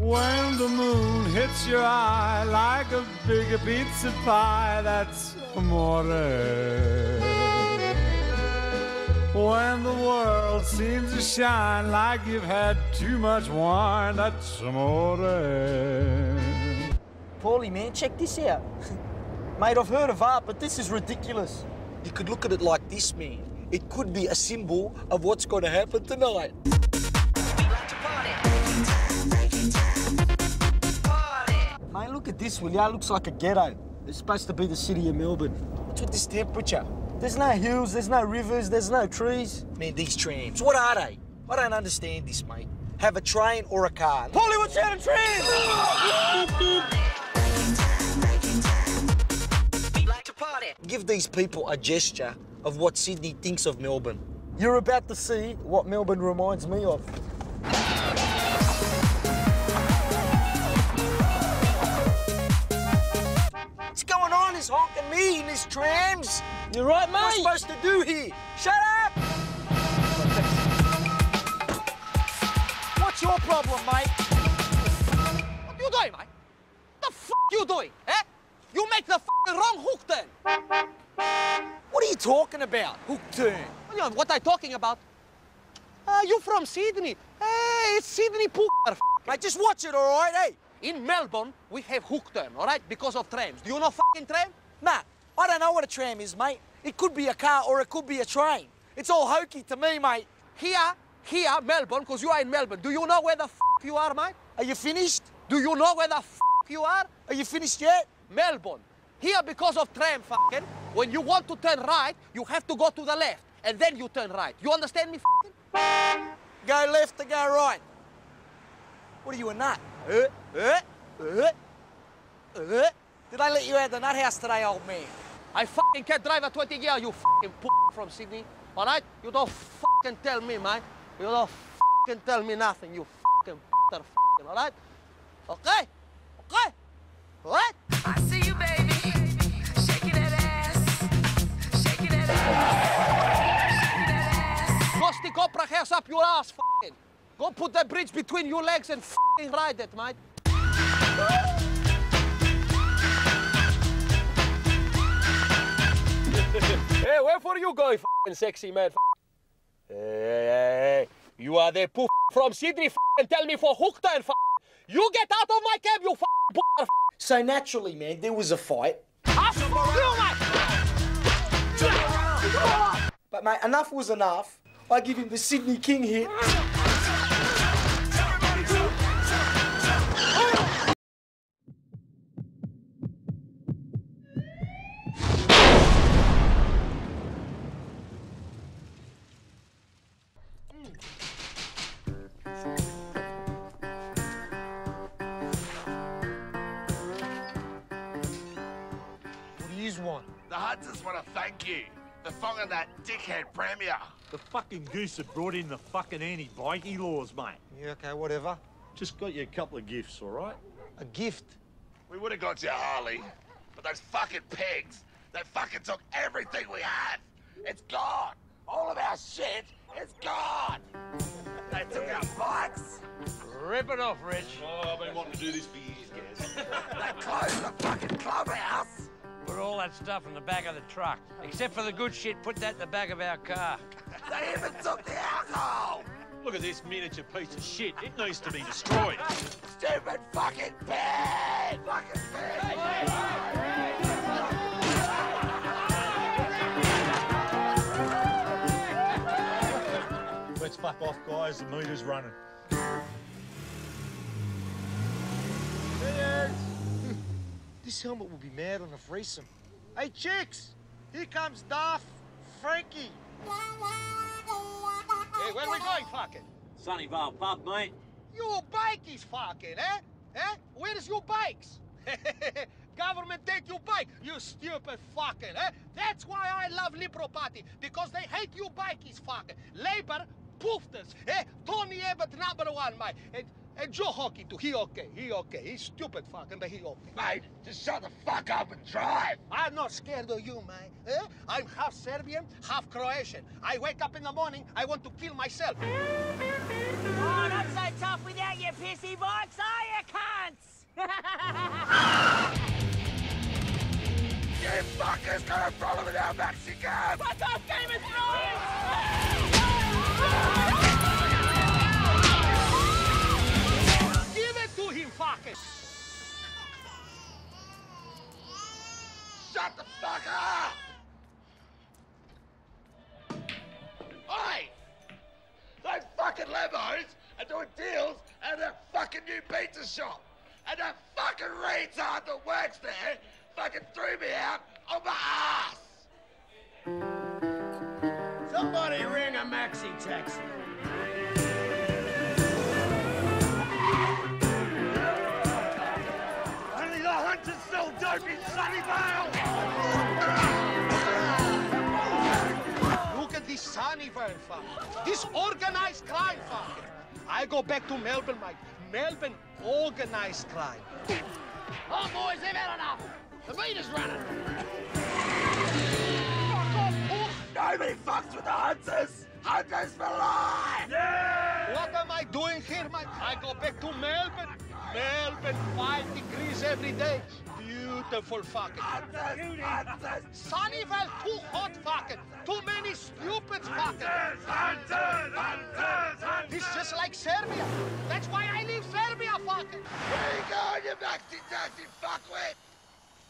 When the moon hits your eye like a big pizza pie, that's amore. When the world seems to shine like you've had too much wine, that's amore. Paulie, man, check this out. Mate, I've heard of art, but this is ridiculous. You could look at it like this, man. It could be a symbol of what's going to happen tonight. Look at this, will ya? Looks like a ghetto. It's supposed to be the city of Melbourne. What's with this temperature? There's no hills, there's no rivers, there's no trees. Man, these trams, what are they? I don't understand this, mate. Have a train or a car. What's out of train? Give these people a gesture of what Sydney thinks of Melbourne. You're about to see what Melbourne reminds me of. Is honking me in his trams? You're right, mate. What am I supposed to do here? Shut up! What's your problem, mate? What are you doing, mate? The f you doing, eh? You make the wrong hook turn. What are you talking about? Hook turn. You know what I talking about? Uh, you from Sydney. Hey, it's Sydney p***er. Mate, just watch it, all right? Hey, In Melbourne, we have hook turn, all right? Because of trams. Do you know fucking tram? Matt, I don't know what a tram is, mate. It could be a car or it could be a train. It's all hokey to me, mate. Here, here, Melbourne, because you are in Melbourne. Do you know where the fuck you are, mate? Are you finished? Do you know where the fuck you are? Are you finished yet? Melbourne. Here, because of tram fucking, when you want to turn right, you have to go to the left, and then you turn right. You understand me fucking? Go left to go right. What are you, a nut? Uh, uh, uh, uh. Did I let you out the nut house today, old man? I fucking can't drive a 20 gear, you fucking p from Sydney. All right? You don't fucking tell me, man. You don't fucking tell me nothing, you fucking p fucking, all right? Okay? Okay? What? I see you, baby. Shaking that ass. Shaking that ass. Shaking that ass. Go stick opera house up your ass, fucking. Go put that bridge between your legs and fucking ride it, mate. hey, where for you going, fucking sexy man? Hey, hey, hey, hey. You are the poof from Sydney, fucking tell me for hook turn, You get out of my cab, you fucking poof. So naturally, man, there was a fight. Fuck you, mate! But mate, enough was enough. I give him the Sydney King hit. What do you want? The Hunters want to thank you The for fonging that dickhead premier. The fucking goose that brought in the fucking anti-bikie laws, mate. Yeah, okay, whatever. Just got you a couple of gifts, all right? A gift. We would have got you a Harley, but those fucking pigs, they fucking took everything we had. It's gone. All of our shit is gone. They took our bikes. Rip it off, Rich. Oh, I've been wanting to do this for years, Gaz. They closed the fucking clubhouse. Put all that stuff in the back of the truck. Except for the good shit, put that in the back of our car. They even took the alcohol. Look at this miniature piece of shit. It needs to be destroyed. Stupid fucking pig. Fucking pig. Let's fuck off, guys. The meter's running. This helmet will be mad on a threesome. Hey, chicks! Here comes Darth Frankie. Hey, where we going, fucking? Sunnyvale pub, mate. Your bike is fucking, eh? Eh? Where is your bikes? Government take your bike, you stupid fucking, eh? That's why I love Liberal Party, because they hate you bikies fucking. Labour, poofters, eh? Tony Abbott number one, mate. And, and Joe Hockey too, he okay, he okay. He's stupid fucking, but he okay. Mate, just shut the fuck up and drive. I'm not scared of you, man. Eh? I'm half Serbian, half Croatian. I wake up in the morning, I want to kill myself. Oh, not so tough without your pissy bikes, are You fuckers got a problem with our Mexican! Fuck off, Game of Thrones! Up! Oi! Those fucking Lebos are doing deals at that fucking new pizza shop. And that fucking retard that works there fucking threw me out on my ass! Somebody ring a maxi taxi. I go back to Melbourne, mate. Melbourne organized crime. Oh, boys, they've had enough. The meter's running. Nobody fucks with the hunters! Hunters for life! What am I doing here, mate? I go back to Melbourne. Melbourne, five degrees every day. Beautiful fucking. Sunnyvale, too hot fucking. Too many stupid fucking. Hunters! Hunters! Hunters! This just like Serbia. That's why I leave Serbia fucking. Where you going, you maxi taxi fuckwit?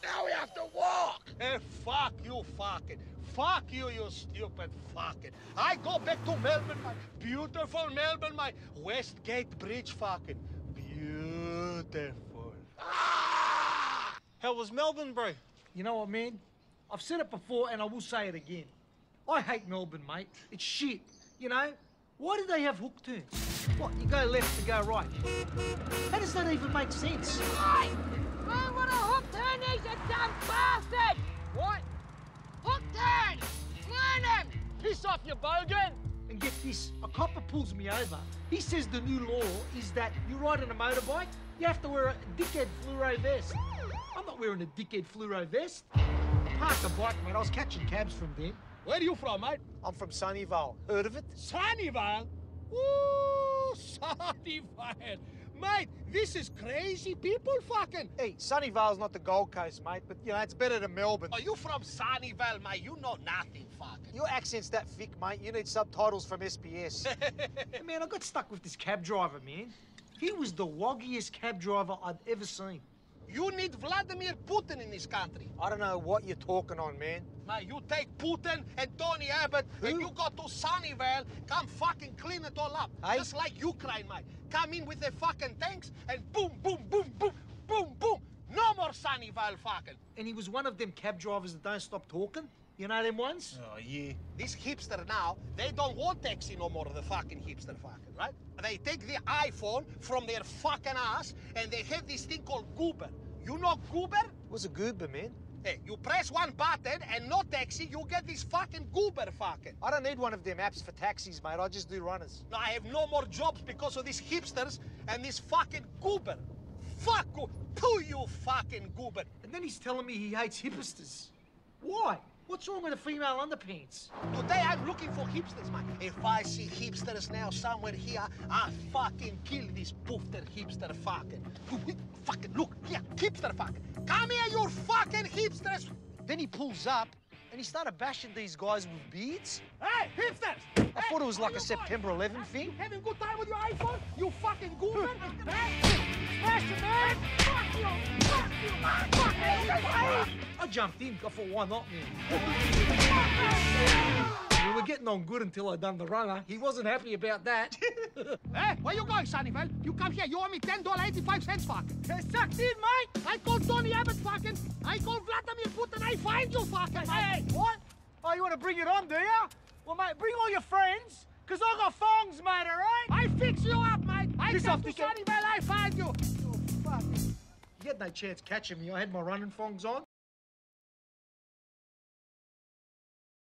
Now we have to walk! Hey, fuck you fucking. Fuck you, you stupid fucking. I go back to Melbourne, my beautiful Melbourne, my Westgate Bridge fucking. Beautiful. Ah! How was Melbourne, bro? You know what, man? I've said it before and I will say it again. I hate Melbourne, mate. It's shit. You know? Why do they have hook turns? What, you go left to go right? How does that even make sense? Hey! Learn what a hook turn is, you dumb bastard! What? Hook turn! Learn them! Piss off, you bogan! And get this, a copper pulls me over. He says the new law is that you ride on a motorbike, you have to wear a dickhead fluoro vest. I'm not wearing a dickhead fluoro vest. I parked the bike, mate. I was catching cabs from them. Where are you from, mate? I'm from Sunnyvale. Heard of it? Sunnyvale? Ooh, Sunnyvale. Mate, this is crazy people fucking. Hey, Sunnyvale's not the Gold Coast, mate, but you know, it's better than Melbourne. Are you from Sunnyvale, mate? You know nothing fucking. Your accent's that thick, mate. You need subtitles from SBS. Hey, man, I got stuck with this cab driver, man. He was the woggiest cab driver I'd ever seen. You need Vladimir Putin in this country. I don't know what you're talking on, man. Mate, you take Putin and Tony Abbott and you go to Sunnyvale, come fucking clean it all up. Aye. Just like Ukraine, mate. Come in with their fucking tanks and boom, boom, boom, boom, boom, boom. No more Sunnyvale fucking. And he was one of them cab drivers that don't stop talking. You know them ones? Oh, yeah. This hipster now, they don't want taxi no more, the fucking hipster fucking, right? They take the iPhone from their fucking ass and they have this thing called Goober. You know Goober? What's a goober, man. Hey, you press one button and no taxi, you get this fucking Goober fucking. I don't need one of them apps for taxis, mate. I just do runners. Now I have no more jobs because of these hipsters and this fucking goober. Fuck. Pooh, you fucking goober. And then he's telling me he hates hipsters. Why? What's wrong with the female underpants? Today I'm looking for hipsters, man. If I see hipsters now somewhere here, I fucking kill this poofter hipster fucking. Fucking look here, hipster fucking. Come here, you fucking hipsters. Then he pulls up and he started bashing these guys with beards. Hey, hipsters! I thought it was like a September 11 thing. You having a good time with your iPhone? You fucking goober? Smash it, man! Fuck you! Fuck you! I jumped in. I thought, why not, man? we were getting on good until I done the runner. He wasn't happy about that. Hey, eh? where you going, Sunnyvale? You come here, you owe me $10.85 fucking. Hey, sucked in, mate. I called Tony Abbott fucking. I called Vladimir Putin. I find you fucking. Hey, what? Oh, you want to bring it on, do you? Well, mate, bring all your friends, because I got thongs, mate, all right? I fix you up, mate. I Piss come off, to dickhead. Sunnyvale, I find you. Oh, fuck. You had no chance catching me. I had my running thongs on.